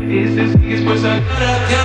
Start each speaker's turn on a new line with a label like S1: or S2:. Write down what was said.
S1: Esses dias foi sagrado